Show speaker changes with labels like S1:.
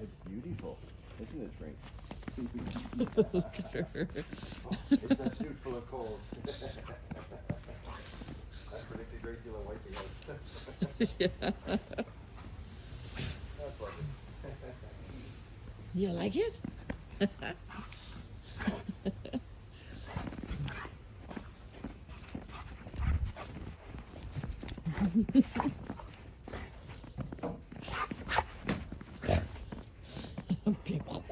S1: It's beautiful, isn't it, Frank?
S2: It's that suit full of coal. I predict a great deal of wiping out.
S3: yeah.
S2: That's like it.
S3: You like it? 别给跑